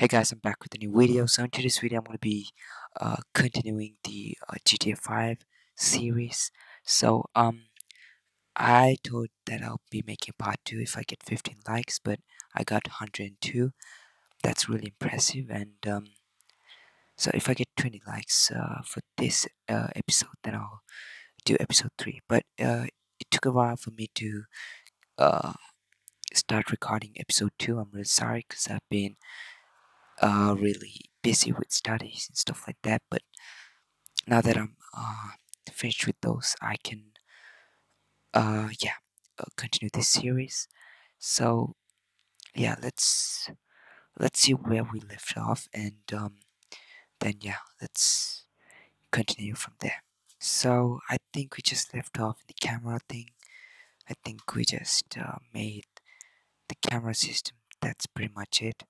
Hey guys, I'm back with a new video. So in today's video, I'm going to be uh, continuing the uh, GTA 5 series. So um, I told that I'll be making part 2 if I get 15 likes, but I got 102. That's really impressive. And um, so if I get 20 likes uh, for this uh, episode, then I'll do episode 3. But uh, it took a while for me to uh, start recording episode 2. I'm really sorry because I've been uh, really busy with studies and stuff like that. But now that I'm uh, finished with those, I can, uh, yeah, uh, continue this series. So, yeah, let's let's see where we left off, and um, then yeah, let's continue from there. So I think we just left off the camera thing. I think we just uh, made the camera system. That's pretty much it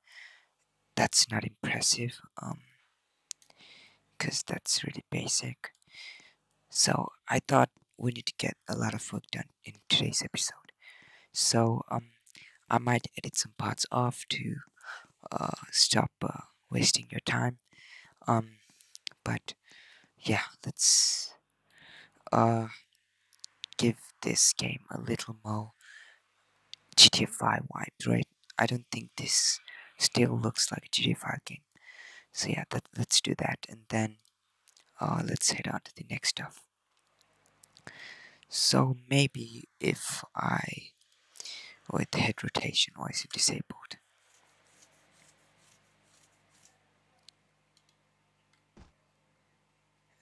that's not impressive um because that's really basic. So i thought we need to get a lot of work done in today's episode. So um i might edit some parts off to uh stop uh, wasting your time. Um but yeah let's uh give this game a little more GTA 5 vibes, right? I don't think this still looks like a GTA 5 game. So yeah, that, let's do that and then uh, let's head on to the next stuff. So maybe if I with head rotation, why is it disabled?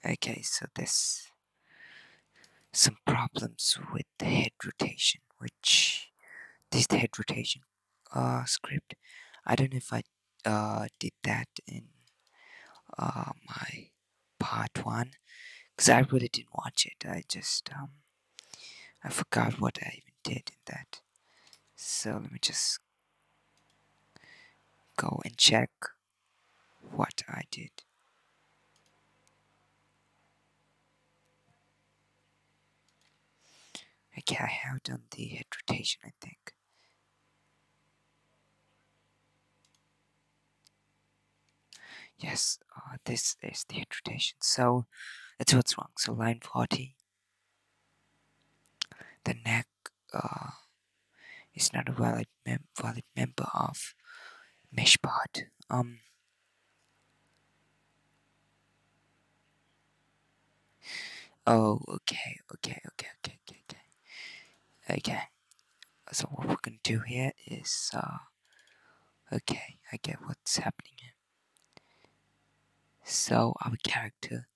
Okay, so there's some problems with the head rotation, which this head rotation uh, script I don't know if I uh, did that in uh, my part one because I really didn't watch it. I just um, I forgot what I even did in that. So let me just go and check what I did. Okay, I have done the head rotation, I think. Yes, uh, this is the rotation. So that's what's wrong. So line 40, the neck uh, is not a valid, mem valid member of mesh part. Um, oh, okay, okay, okay, okay, okay, okay. Okay. So what we're gonna do here is, uh, okay, I get what's happening here. So our character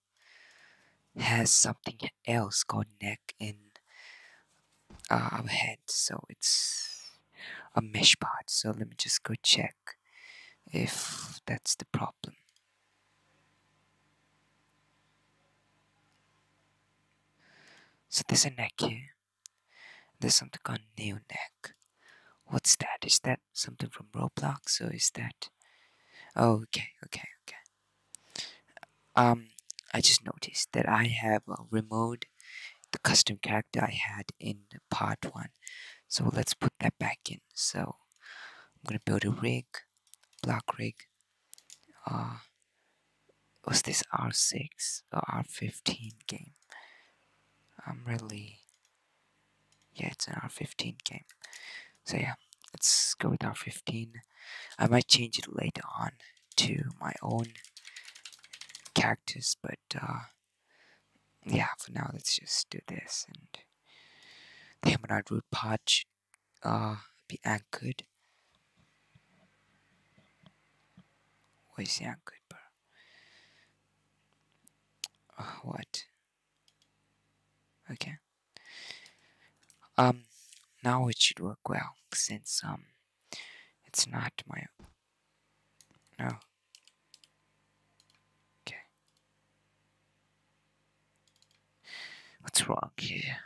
has something else called neck in uh, our head. So it's a mesh part. So let me just go check if that's the problem. So there's a neck here. There's something called new neck. What's that? Is that something from Roblox or is that? Oh, okay, okay, okay um I just noticed that I have uh, removed the custom character I had in part 1 so let's put that back in. So I'm gonna build a rig block rig. Uh was this? R6 or R15 game. I'm really yeah it's an R15 game. So yeah let's go with R15 I might change it later on to my own characters, but uh, yeah, for now let's just do this and the humanoid root part should uh, be anchored. Where's the anchored, bro? Uh, what? Okay. Um, now it should work well since um, it's not my. No. What's wrong here?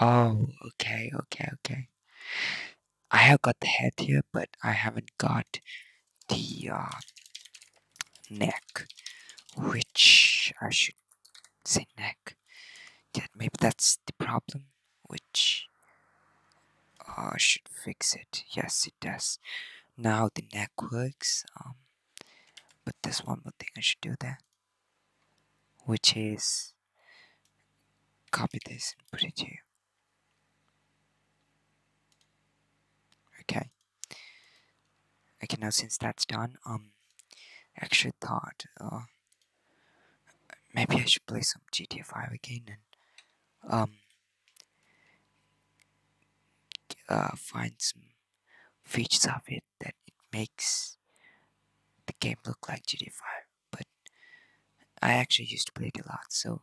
Oh, okay, okay, okay. I have got the head here, but I haven't got the uh, neck, which I should say neck. Yeah, maybe that's the problem, which uh, should fix it. Yes, it does. Now the neck works. Um, but there's one more thing I should do there, which is copy this and put it here. Okay. Okay, now since that's done, um, I actually thought, uh, maybe I should play some GTA 5 again and, um, uh, find some features of it that it makes game look like GTA 5. But I actually used to play it a lot, so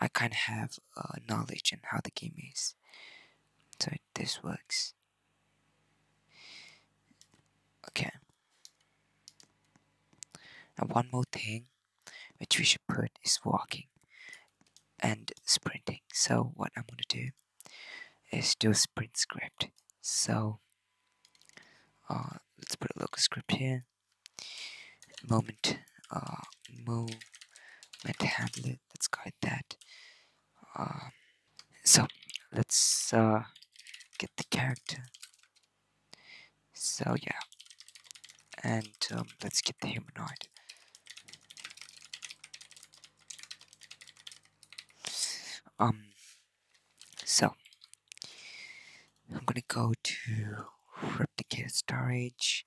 I kind of have uh, knowledge on how the game is. So this works. Okay. And one more thing which we should put is walking and sprinting. So what I'm gonna do is do a sprint script. So uh, let's put a local script here. Moment uh, movement handler. Let's guide that. Um, so let's uh, get the character. So yeah, and um, let's get the humanoid. Um, so I'm gonna go to replicate storage.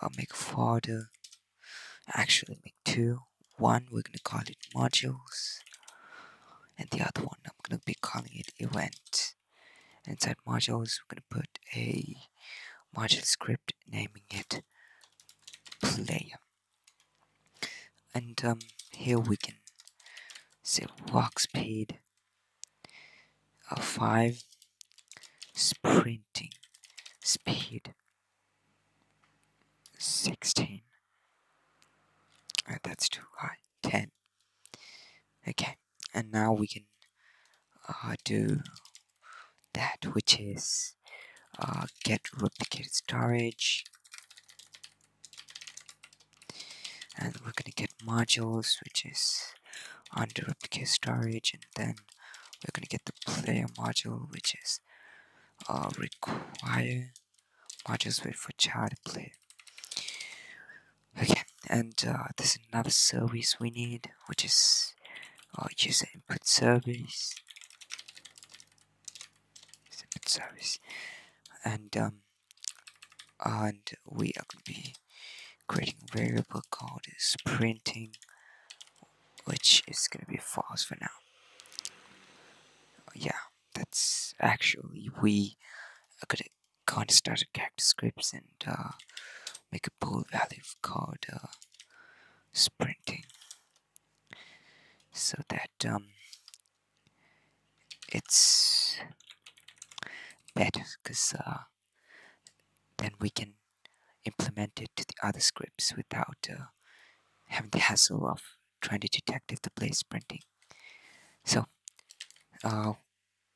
I'll make a folder. Actually, make two. One we're gonna call it modules, and the other one I'm gonna be calling it event. Inside modules, we're gonna put a module script naming it player. And um, here we can say walk speed of 5 sprinting speed 16 that's too high 10 okay and now we can uh, do that which is uh, get replicated storage. And we're gonna get modules which is under replicated storage and then we're gonna get the player module which is uh, require modules wait for child to play okay and uh, there's another service we need which is uh, user input service. Input service. And um, and we are going to be creating a variable called sprinting which is going to be false for now. Yeah that's actually we are going to kind of start a character scripts and uh, make a bool value called uh, sprinting so that um, it's better because uh, then we can implement it to the other scripts without uh, having the hassle of trying to detect if the play is sprinting. So uh,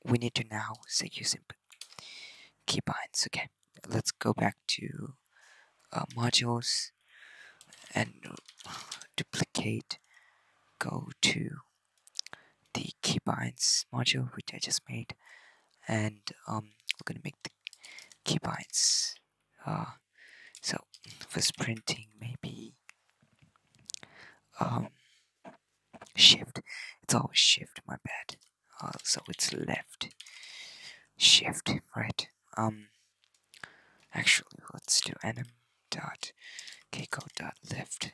we need to now say use input keybinds. Okay, let's go back to uh, modules and duplicate. Go to the keybinds module which I just made, and um, we're gonna make the keybinds. Uh, so for sprinting, maybe um, shift. It's always shift. My bad. Uh, so it's left. Shift, right? Um. Actually, let's do enum dot key code dot left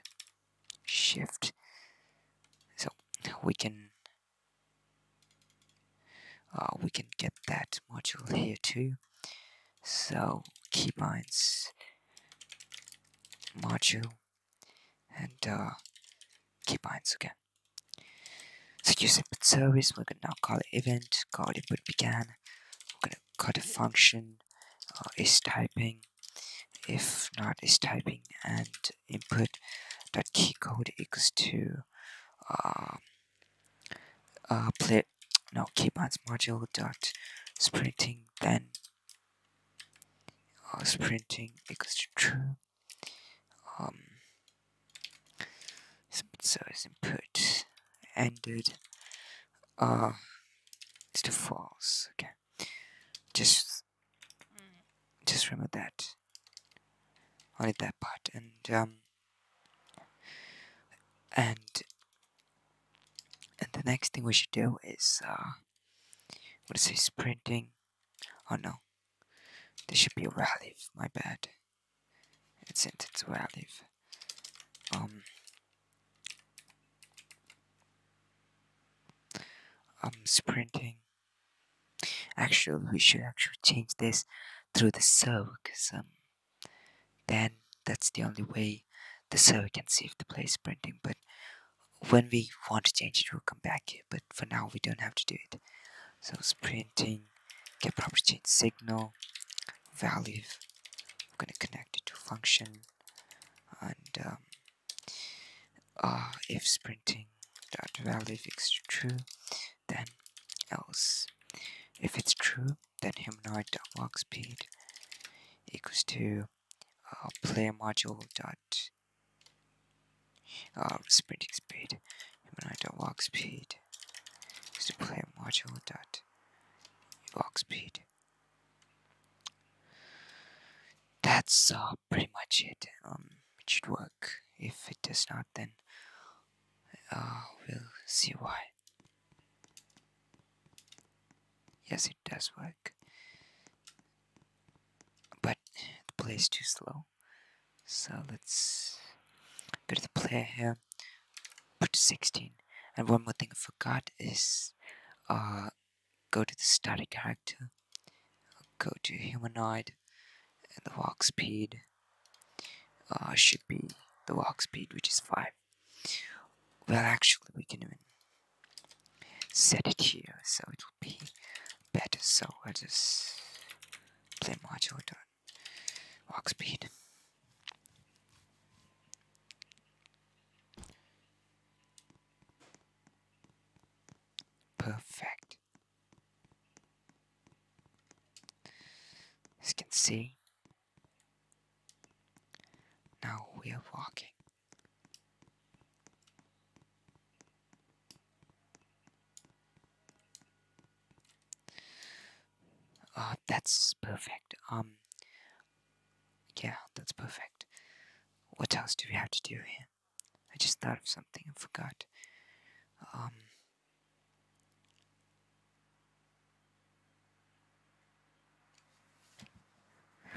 shift. So we can uh, we can get that module here too. So keybinds module and uh, keybinds again. So use input service, we're gonna now call it event, call input began. We're gonna call the function uh, is typing, if not is typing, and input dot key code equals to uh, uh, play no keybinds module dot sprinting then uh, sprinting equals to true. Um so as input ended uh it's to false okay. Just just remove that only that part and um and and the next thing we should do is uh what is this printing? Oh no. This should be a relief. My bad. It's it's a relief. Um um sprinting. Actually we should actually change this through the server because um then that's the only way the server can see if the player is sprinting but when we want to change it we'll come back here. But for now we don't have to do it. So sprinting get property change signal value I'm going to connect it to function. And um, uh, if sprinting dot value is true then else. If it's true then humanoid dot walk speed equals to uh, player module dot uh, sprinting speed. Dot walk speed equals to player module dot. Walk speed. That's uh, pretty much it um, it should work. If it does not then uh, we'll see why. Yes it does work but the play is too slow. So let's go to the player here. Put to 16 and one more thing I forgot is uh, go to the static character. Go to humanoid and the walk speed. Uh, should be the walk speed which is 5 well actually we can even set it here so it will be better. So I'll just play module dot walk speed. Perfect. As you can see now we are walking. Uh, that's perfect. Um, yeah, that's perfect. What else do we have to do here? I just thought of something and forgot. Um,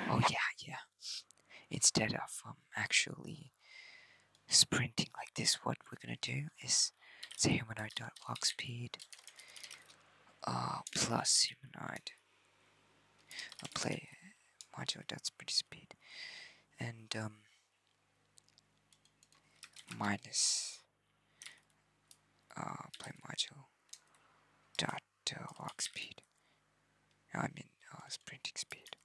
oh yeah, yeah. Instead of um, actually sprinting like this, what we're gonna do is say humanoid dot walk speed uh, plus humanoid I'll play module that's pretty speed and um, minus uh, play module dot uh, walk speed. I mean uh, sprinting speed.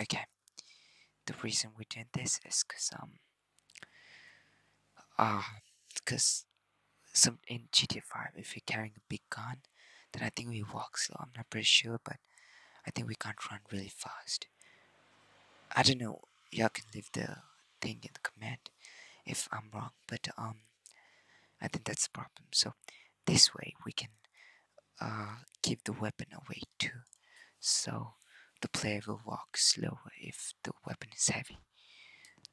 Okay. The reason we did this is because um uh because some in GTA 5 if you're carrying a big gun then I think we walk slow. I'm not pretty sure, but I think we can't run really fast. I don't know. Y'all can leave the thing in the comment if I'm wrong, but um, I think that's the problem. So this way we can uh give the weapon away too, so the player will walk slower if the weapon is heavy.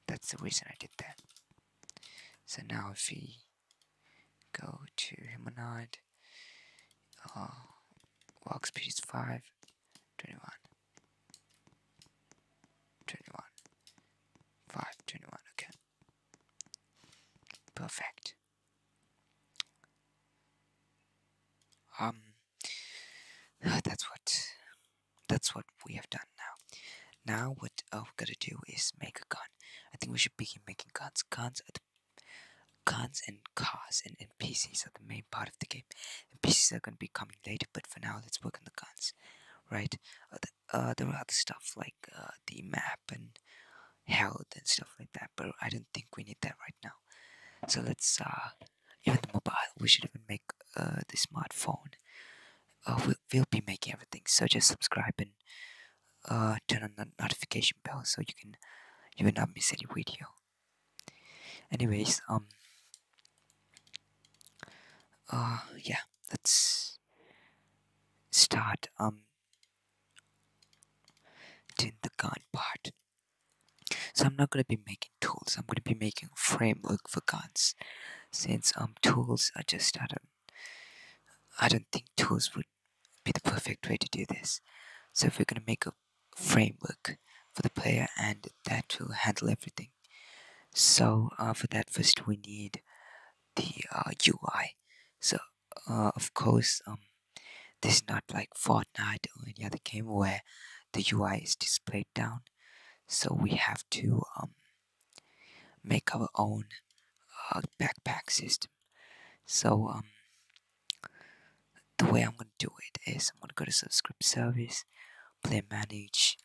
That's the reason I did that. So now if we go to humanoid uh, walk speed is 5, 21, 21, 5, 21, okay. Perfect. Um, that's what, that's what we have done now. Now what uh, we're gonna do is make a gun. I think we should begin making guns. Guns are the guns and cars and NPCs are the main part of the game. NPCs are going to be coming later, but for now, let's work on the guns, right? Uh, the, uh, there are other stuff like uh, the map and health and stuff like that, but I don't think we need that right now. So let's, uh, even the mobile, we should even make uh, the smartphone. Uh, we'll, we'll be making everything, so just subscribe and uh, turn on the notification bell so you can you will not miss any video. Anyways, um, uh yeah let's start um in the gun part. So I'm not gonna be making tools. I'm gonna be making framework for guns, since um tools are just I don't I don't think tools would be the perfect way to do this. So if we're gonna make a framework for the player and that will handle everything. So uh, for that first we need the uh, UI. So uh, of course um this is not like Fortnite or any other game where the UI is displayed down. So we have to um, make our own uh, backpack system. So um, the way I'm gonna do it is I'm gonna go to subscript service, play manage,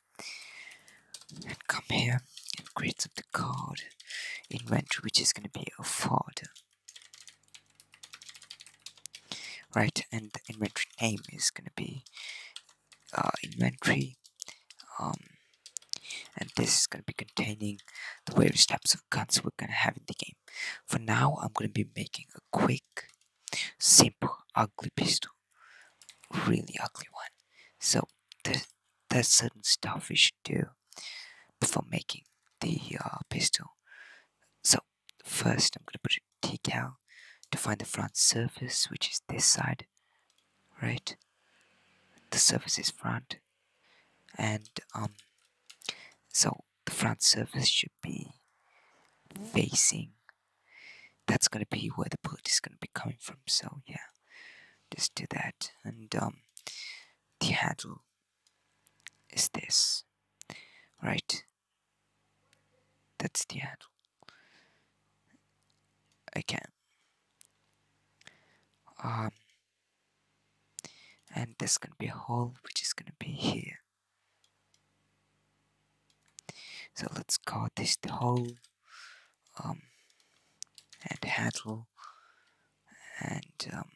and come here and create something called inventory, which is gonna be a folder. Right, and the inventory name is gonna be uh, inventory um, and this is going to be containing the various types of guns we're going to have in the game. For now, I'm going to be making a quick, simple, ugly pistol. Really ugly one. So there's, there's certain stuff we should do before making the uh, pistol. So first I'm going to put a decal to find the front surface, which is this side, right? The surface is front. And um, so the front surface should be facing that's going to be where the bullet is going to be coming from. So yeah just do that. And um, the handle is this right? That's the handle okay um and there's going to be a hole which is going to be here. So let's call this the hole um, and handle and um,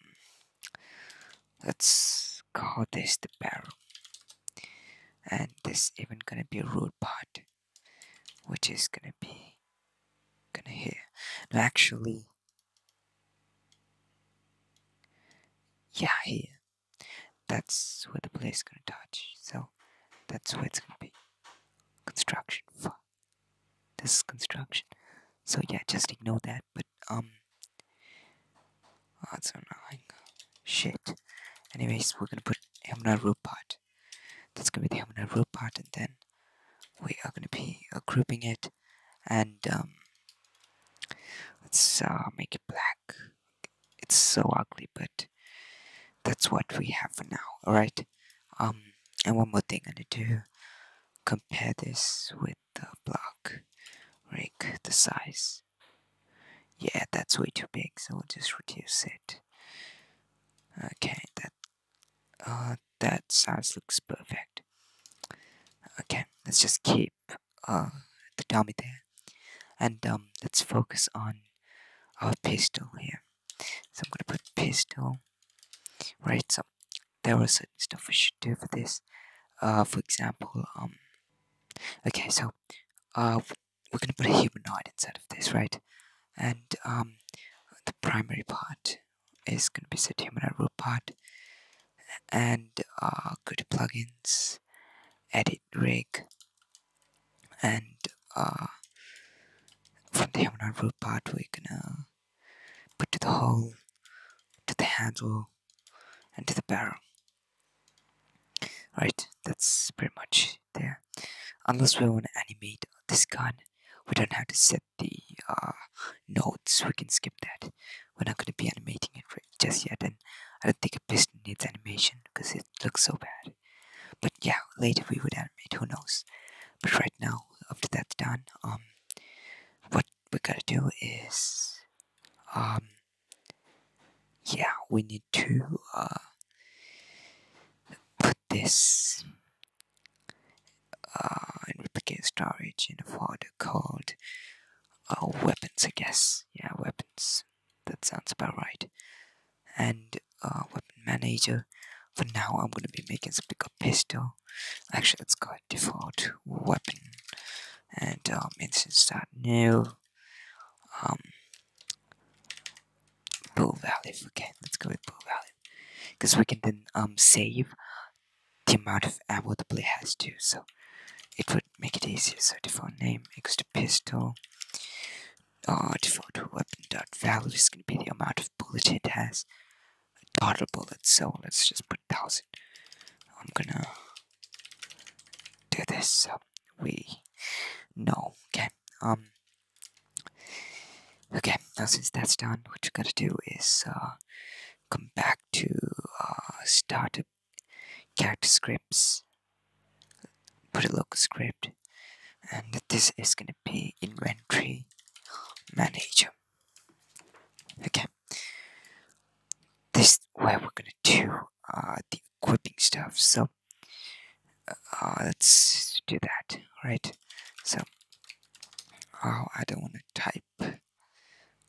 let's call this the barrel. And this even gonna be a root part which is gonna be gonna here. Now actually yeah here that's where the blade is gonna touch so that's where it's gonna be construction for this construction. So yeah, just ignore that. But um, oh, that's annoying. Shit. Anyways, we're gonna put humanoid root part. That's gonna be the humanoid root part, and then we are gonna be uh, grouping it, and um, let's uh, make it black. It's so ugly, but that's what we have for now. All right. Um, and one more thing I need to compare this with the block rig, the size. Yeah, that's way too big, so we'll just reduce it. Okay, that uh, that size looks perfect. Okay, let's just keep uh, the dummy there, and um, let's focus on our pistol here. So I'm gonna put pistol. Right, so there are certain stuff we should do for this. Uh, for example, um, Okay, so uh, we're gonna put a humanoid inside of this, right? And um, the primary part is gonna be set humanoid root part, and uh, go to plugins, edit rig, and uh, from the humanoid root part we're gonna put to the hole, to the handle, and to the barrel. Right, that's pretty much there. Unless we want to animate this gun we don't have to set the uh, nodes we can skip that. We're not going to be animating it just yet and I don't think a piston needs animation because it looks so bad. But yeah later we would animate who knows? But right now after that's done um what we gotta do is um yeah we need to uh put this uh, and replicate storage in a folder called uh, weapons, I guess. Yeah, weapons. That sounds about right. And uh, weapon manager. For now, I'm gonna be making something called pistol. Actually, let's go default weapon and um, instance start Um, bool value. Okay, let's go with bool value because we can then um save the amount of ammo the player has too. So it would make it easier. So default name equals to pistol. Uh, default weapon dot value is going to be the amount of bullets it has. Total bullets. So let's just put thousand. I'm gonna do this. So we know. Okay. Um. Okay. Now since that's done, what you gotta do is uh, come back to uh, startup character scripts. Put a local script, and this is gonna be inventory manager. Okay. This is where we're gonna do uh, the equipping stuff. So uh, let's do that, right? So oh, I don't want to type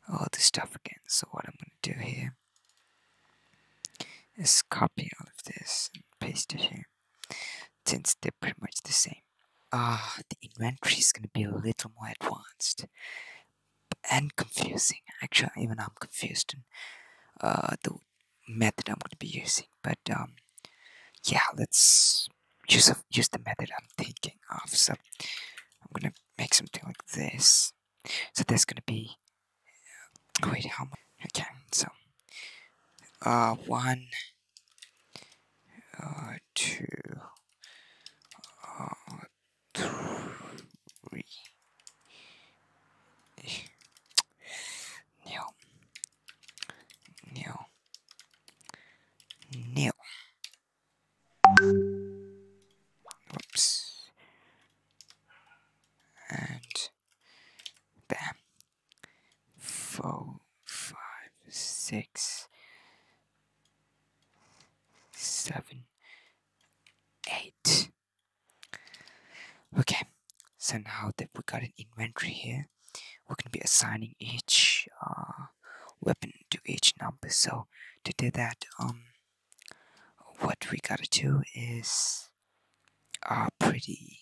all the stuff again. So what I'm gonna do here is copy all of this and paste it here, since they're pretty much the same. Ah, uh, the inventory is gonna be a little more advanced and confusing. Actually, even I'm confused in uh, the method I'm going to be using. But um, yeah, let's use a, use the method I'm thinking of. So I'm going to make something like this. So there's going to be wait how much? Okay, so uh one, uh two, uh three. Nil. Nil. Six, seven, eight. Okay, so now that we got an inventory here, we're going to be assigning each uh, weapon to each number. So to do that, um, what we gotta do is uh, pretty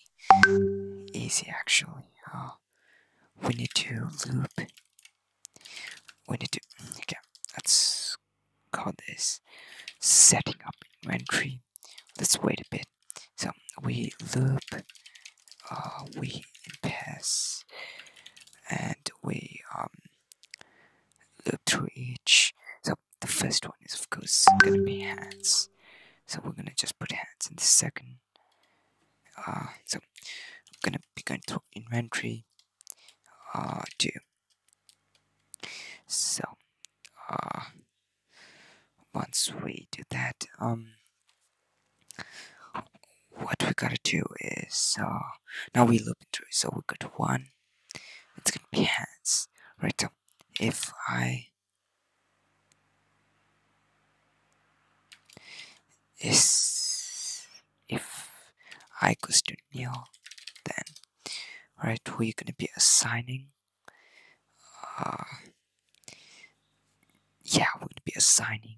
easy actually. Uh, we need to loop. We need to okay. Let's call this setting up inventory. Let's wait a bit. So we loop. Uh, we pass and we um, loop through each. So the first one is of course gonna be hands. So we're gonna just put hands in the second. Uh, so I'm gonna be going through inventory uh, two. So uh, once we do that, um, what we gotta do is uh, now we loop it, So we got one, it's gonna be hands right so if I is if I goes to nil then right we're gonna be assigning uh, yeah we're gonna be assigning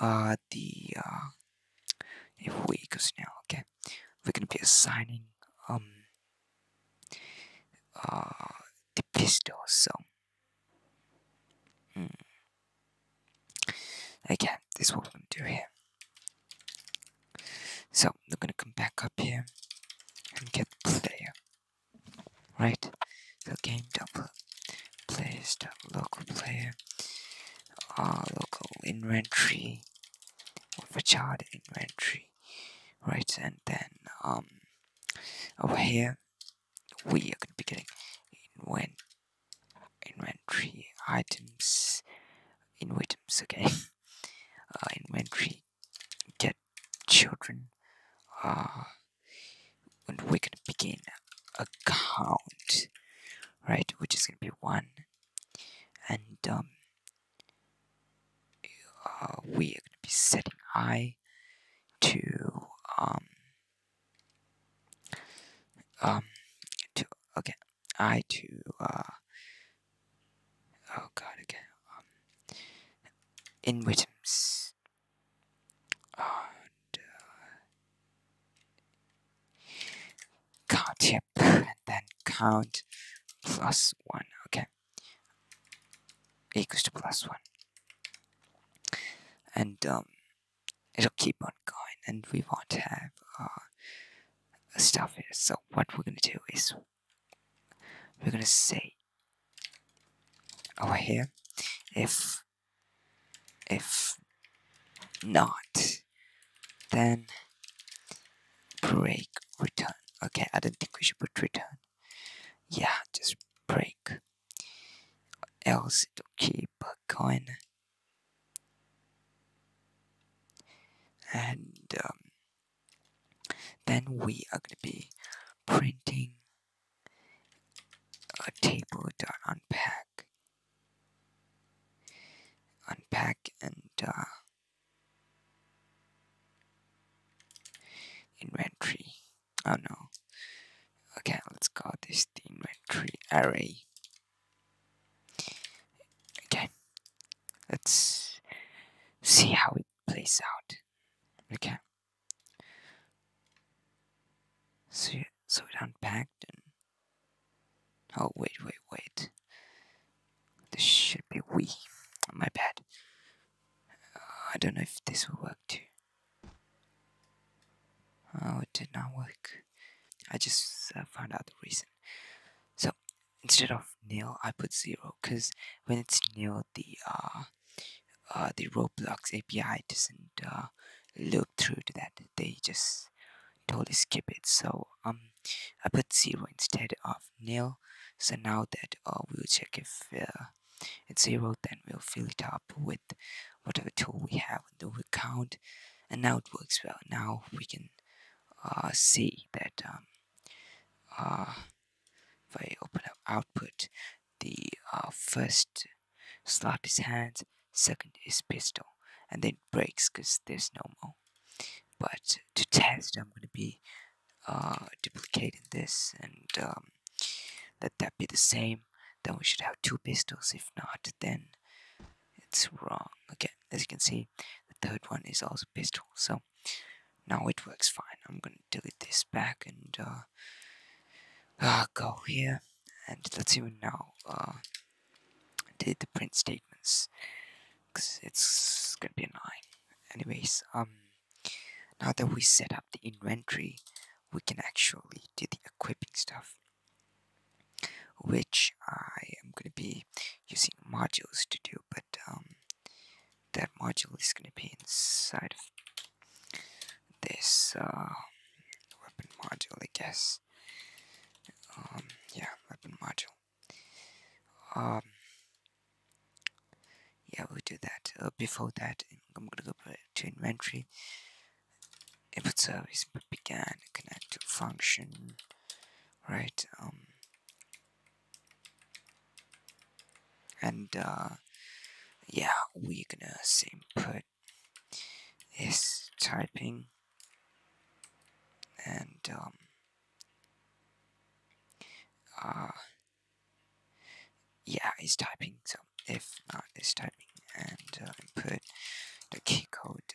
uh, the uh, if we goes now okay we're gonna be assigning um uh, the pistol. So, mm. again, this is what we're going to do here. So, we're going to come back up here and get player, right? So, game double players local player, uh, local inventory, a child inventory, right? And then um, over here we are going to be getting invent inventory items in items okay uh, inventory get children uh, and we're going to begin a count right which is going to be one and um, uh, we are going to be setting i to um, um, to okay I to uh oh god again um, in rhythms and uh, count yep and then count plus one okay. Equals to plus one and um it'll keep on going and we want to have uh, stuff here. So what we're gonna do is we're gonna say over here if if not then break return. Okay I don't think we should put return. Yeah just break. Else it'll keep going and um, then we are going to be printing a table to unpack. Unpack and uh, inventory. Oh no. Okay let's call this the inventory array. Okay let's see how it plays out okay so so it unpacked and oh wait wait wait. This should be we my bad. Uh, I don't know if this will work too. Oh it did not work. I just uh, found out the reason. So instead of nil I put zero because when it's nil the uh, uh, the Roblox API doesn't uh, loop through to that they just totally skip it. So um I put zero instead of nil. So now that uh, we'll check if uh, it's zero then we'll fill it up with whatever tool we have and do a count and now it works well. Now we can uh, see that um, uh, if I open up output the uh, first slot is hands second is pistol and then breaks because there's no more but to test I'm going to be uh, duplicating this and um, let that be the same. Then we should have two pistols. If not then it's wrong. Again as you can see the third one is also pistol. So now it works fine. I'm gonna delete this back and uh, uh, go here. And let's even now uh, delete the print statements it's gonna be annoying. Anyways um now that we set up the inventory we can actually do the equipping stuff which I am to be using modules to do but um, that module is to be inside of this uh, weapon module I guess. Um, yeah weapon module. Um, yeah we'll do that. Uh, before that I'm gonna go to inventory. Input service began connect to function right um and uh yeah we're gonna say input is typing and um uh yeah is typing. So if not is typing and uh, input the key code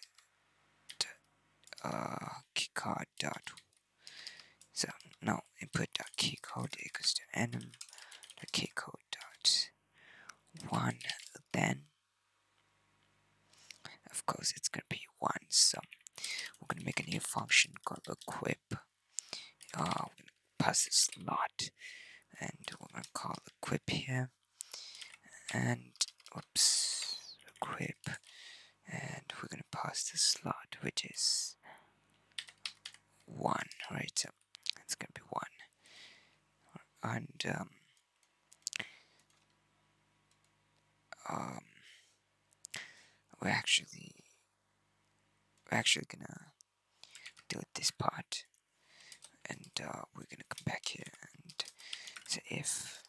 uh, key code dot so now input dot key code equals to enum the key code dot one then of course it's gonna be one so we're gonna make a new function called equip. Uh, we're gonna pass a slot and we're gonna call equip here and oops equip and we're gonna pass the slot which is one, right? So it's gonna be one, and um, um, we're actually we're actually gonna delete this part, and uh, we're gonna come back here and say if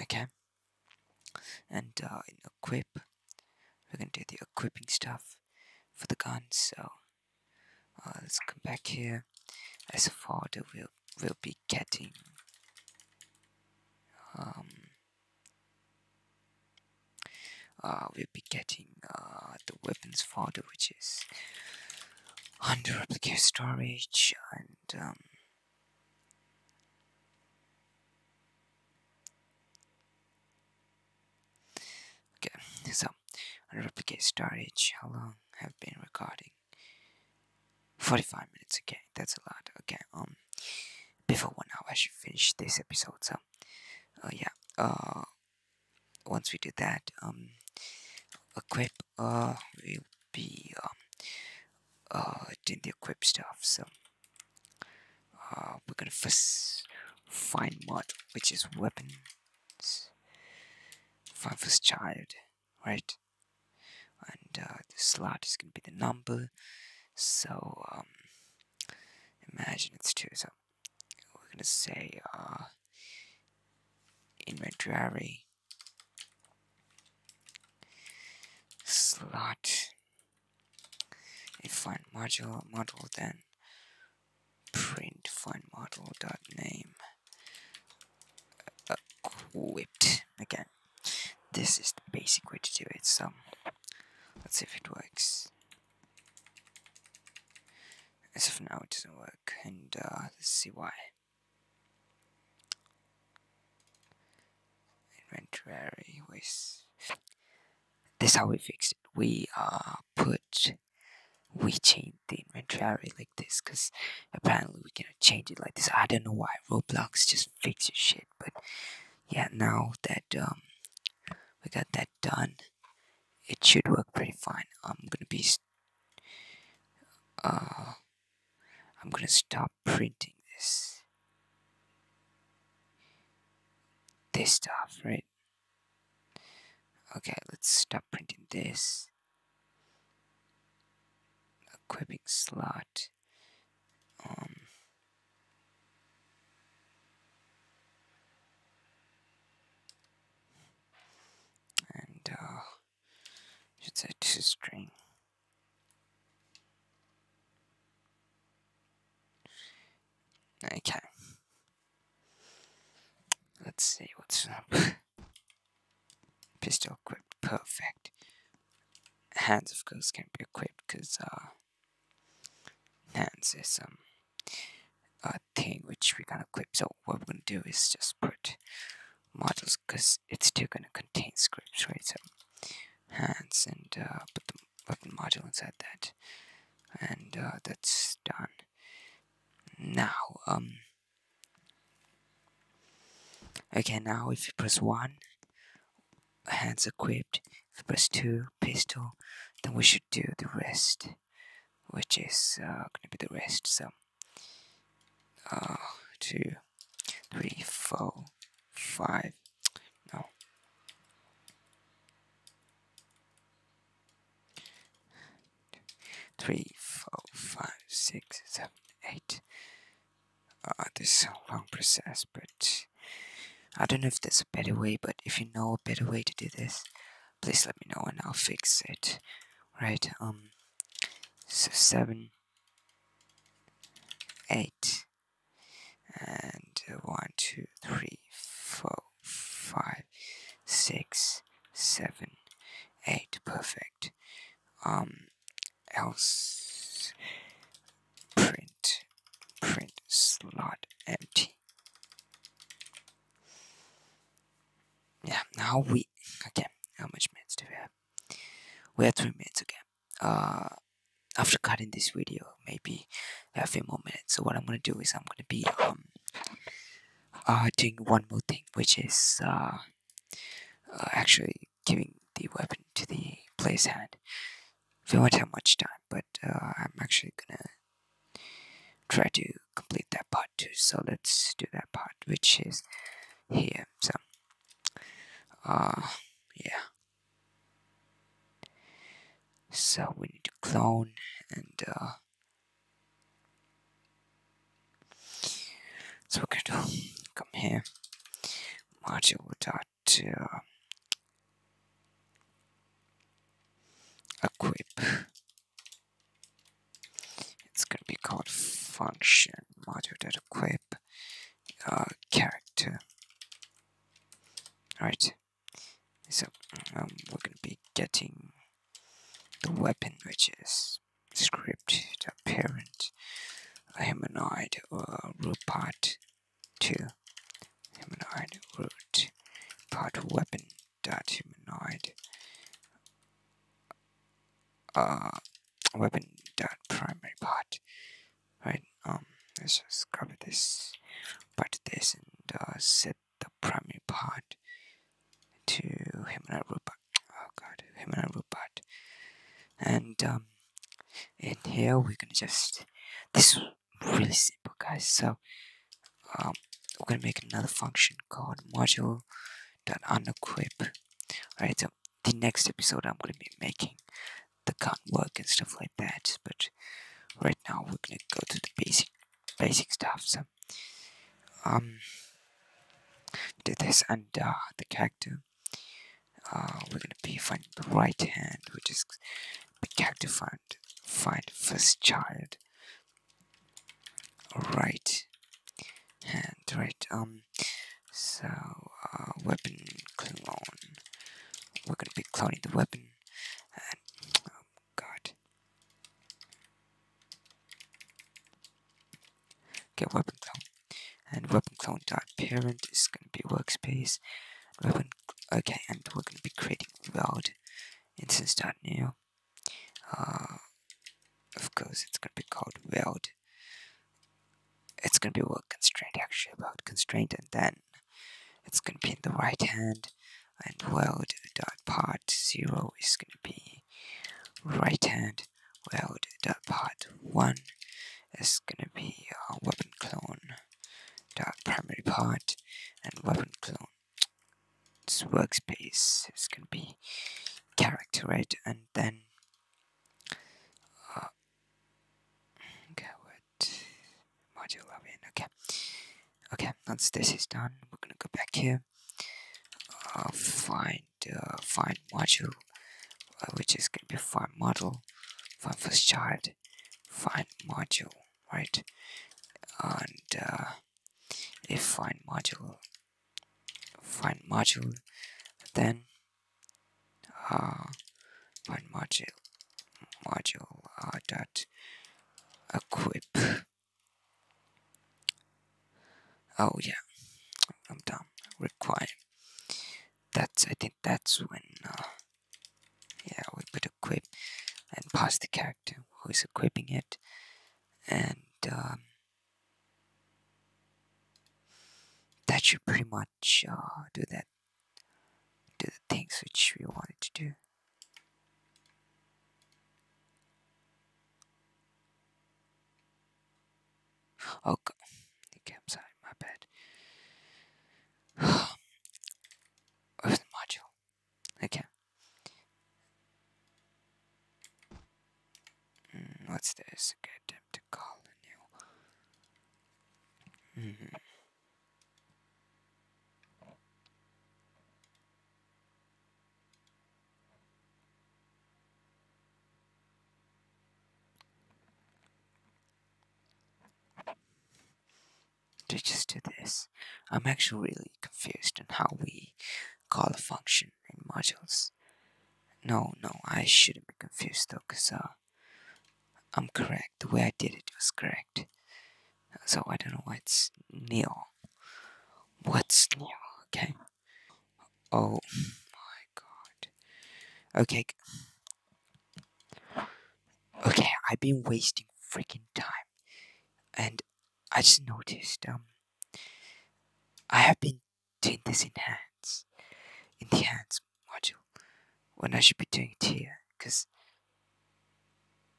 okay, and uh, in equip we're to do the equipping stuff for the guns. So uh, let's come back here. As a folder, we'll we'll be getting um, uh, we'll be getting uh, the weapons folder, which is under replicated storage and um, okay so replicate storage how long have been recording. 45 minutes okay. That's a lot okay. Um before one hour I should finish this episode so uh, yeah uh once we do that um equip uh we'll be um uh doing the equip stuff so uh we're gonna first find mod which is weapons find first child right and uh, the slot is gonna be the number. So um imagine it's two. So we're gonna say uh inventory slot. If find module module then print find module dot name equipped. Again this is the basic way to do it. So let's see if it works. As of now it doesn't work. And uh, let's see why. Inventory was this how we fixed it. We uh put we changed the inventory like this because apparently we cannot change it like this. I don't know why. Roblox just fixes shit but yeah now that um we got that done it should work pretty fine. I'm gonna be uh i'm gonna stop printing this. This stuff right? Okay let's stop printing this. Equipping slot um and uh should say to string. Okay. Let's see what's up. Pistol equipped perfect. Hands of course can be equipped because uh hands is um a thing which we can equip. So what we're gonna do is just put models because it's still gonna contain scripts right? So hands and uh, put the weapon module inside that. And uh, that's done. Now, um, okay, now if you press 1, hands equipped, if you press 2, pistol, then we should do the rest, which is uh, gonna be the rest. So, uh, two three four five three four five six seven eight. Uh this is a long process but I don't know if there's a better way but if you know a better way to do this please let me know and I'll fix it. Right um so seven eight and uh, one two three four five six seven eight. Perfect. Um else. Print print slot empty. Yeah now we okay how much minutes do we have? We have three minutes again uh after cutting this video maybe a few more minutes. So what i'm gonna do is i'm gonna be um uh doing one more thing which is uh, uh actually giving the weapon to the player's hand we won't have much time but uh, i'm actually gonna try to complete that part too. So let's do that part which is here. So uh yeah. So we need to clone and uh, so we're to come here. Module dot uh, equip it's going to be called function module dot equip uh, character. Alright, so um, we're going to be getting the weapon which is script parent humanoid uh, root part 2 humanoid root part weapon dot humanoid uh, weapon primary part right? Um let's just copy this part this and uh, set the primary part to humanoid root part oh god humanoid root part and um in here we're gonna just this is really simple guys. So um we're gonna make another function called module dot unequip right? So the next episode i'm gonna be making the gun work and stuff like that but right now we're gonna go to the basic basic stuff so um do this and uh, the character. Uh, we're gonna be finding the right hand which is the character find find first child. Right hand right um so uh, weapon clone. We're gonna be cloning the weapon and oh god get weapon clone. And weapon clone dot parent is gonna be workspace. Weapon okay and we're gonna be creating weld instance dot new. Uh, of course it's gonna be called weld it's gonna be work constraint actually about constraint and then it's gonna be in the right hand. And weld dot part zero is gonna be right hand. Weld dot part one is gonna be uh, weapon clone. Dot primary part and weapon clone. This workspace is gonna be character right and then uh, okay what module are we in? Okay. Okay once this is done we're gonna go back here. Uh, find uh, find module uh, which is gonna be find model find first child. Find module right? And uh, if find module find module then uh, find module module uh, dot equip. Oh yeah I'm done. Require. That's I think that's when uh, yeah we put equip and pass the character who is equipping it and um, that should pretty much uh, do that do the things which we wanted to do. Okay I'm sorry my bad. The module? Okay what's this? Get them to call a new. Mhm. To just do this, I'm actually really confused on how we call a function in modules. No, no, I shouldn't be confused though, cause uh, I'm correct. The way I did it was correct. So I don't know why it's nil. What's nil? Okay. Oh my god. Okay. Okay, I've been wasting freaking time. And I just noticed um I have been doing this in hands. In the hands module. When I should be doing it here. Cause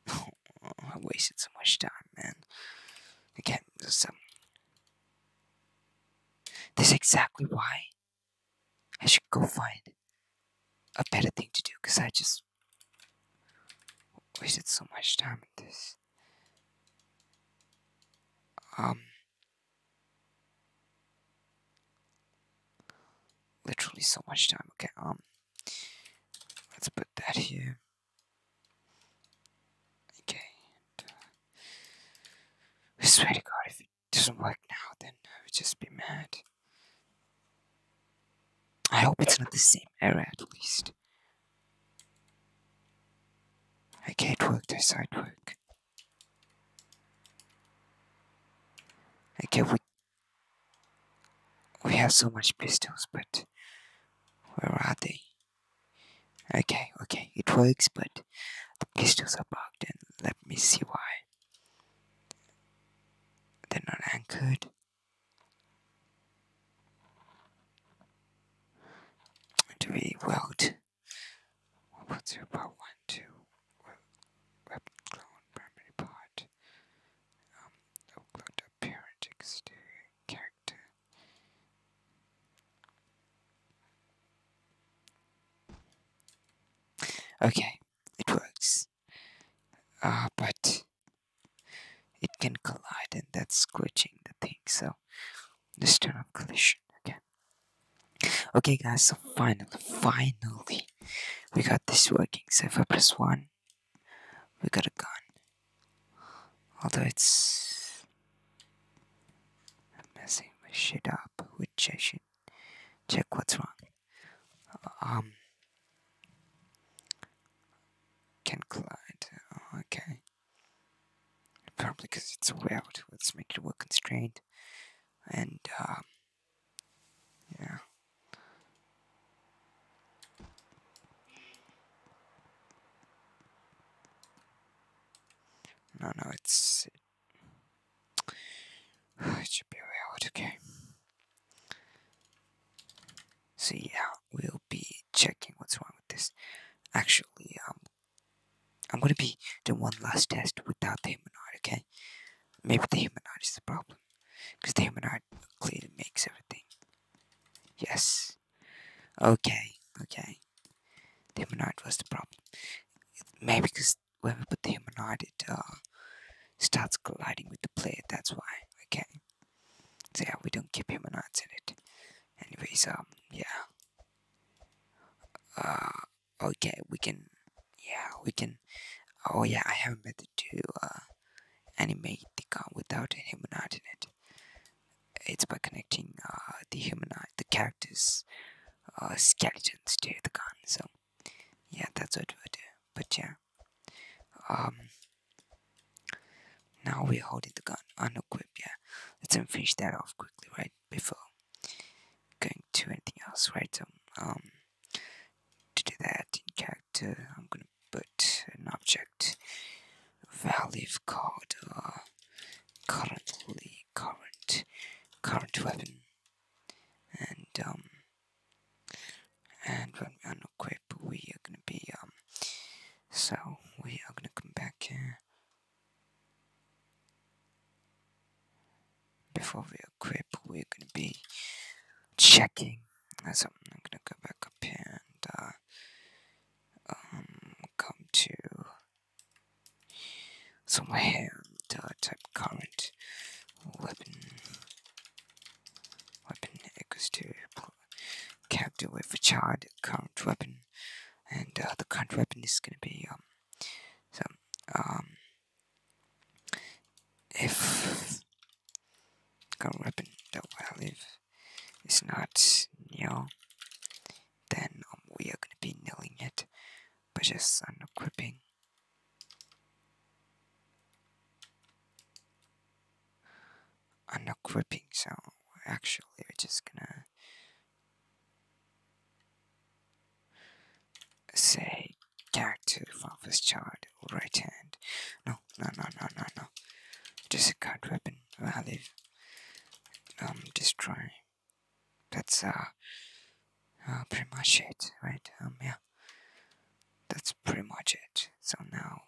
I wasted so much time, man. Okay, so this is exactly why I should go find a better thing to do because I just wasted so much time in this. Um, literally so much time. Okay, um, let's put that here. Okay. and, uh, I swear to God, if it doesn't work now, then I would just be mad. I hope it's not the same error at least. Okay, it worked, I saw it work. Okay, we we have so much pistols, but where are they? Okay, okay, it works, but the pistols are bugged, and let me see why. They're not anchored. Do we weld? What's your part one, two? Clone, primary part. Um, apparent exterior character. Okay, it works. Uh, but can collide and that's squishing the thing, so let's turn off collision, okay? Okay guys, so finally, finally, we got this working. So if I press 1, we got a gun. Although it's messing my shit up, which I should check what's wrong. Um, can collide. Okay. Probably because it's a weld. Let's make it more constrained. And, um, yeah. No, no, it's. It should be weld, okay. So, yeah, we'll be checking what's wrong with this. Actually, um, I'm gonna be doing one last test without the humanoid, okay? Maybe the humanoid is the problem. Because the humanoid clearly makes everything. Yes. Okay, okay. The humanoid was the problem. Maybe because when we put the humanoid, it uh, starts colliding with the player, that's why. Okay. So yeah, we don't keep humanoids in it. Anyways, um, yeah. Uh, okay, we can yeah, we can. Oh yeah, I have a method to uh, animate the gun without a humanoid in it. It's by connecting uh, the humanoid, the character's uh, skeletons to the gun. So yeah, that's what we do. But yeah, um, now we're holding the gun unequipped. Yeah, let's finish that off quickly, right before going to anything else, right? So, um, to do that in character, I'm gonna but an object value called uh, currently current current weapon. And um and when we unequip we are gonna be um so we are gonna come back here. Before we equip we're gonna be checking. So I'm gonna go back up here and uh to. So my hand uh, type current weapon. Weapon equals to character with a child current weapon. And uh, the current weapon is gonna be um so um if current weapon that value is not nil then um, we are gonna be nailing it just unequipping. Unequipping, so actually we're just gonna say character this chart right hand. No, no, no, no, no, no. Just a card weapon value. Um, destroy. That's uh, uh pretty much it, right? Um, yeah that's pretty much it. So now,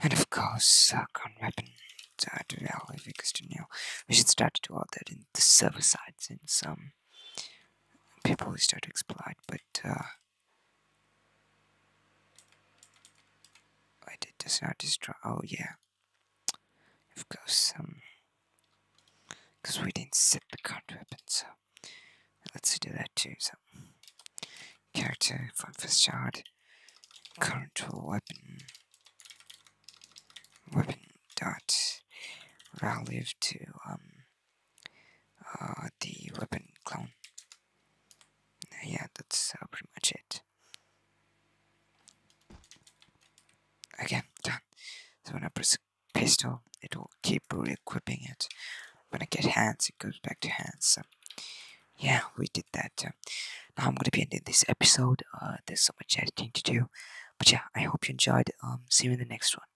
and of course, uh, current weapon to value equals to nil. We should start to do all that in the server side since um people will start to exploit, but uh, I did this not destroy. Oh yeah, of course. Um, because we didn't set the current weapon, so let's do that too. So character from facade current weapon weapon dot. Relative to um uh, the weapon clone. Yeah that's uh, pretty much it. Again done. So when I press pistol it will keep re-equipping it. When I get hands it goes back to hands so yeah we did that uh, now I'm gonna be ending this episode. Uh, there's so much editing to do, but yeah, I hope you enjoyed. Um, see you in the next one.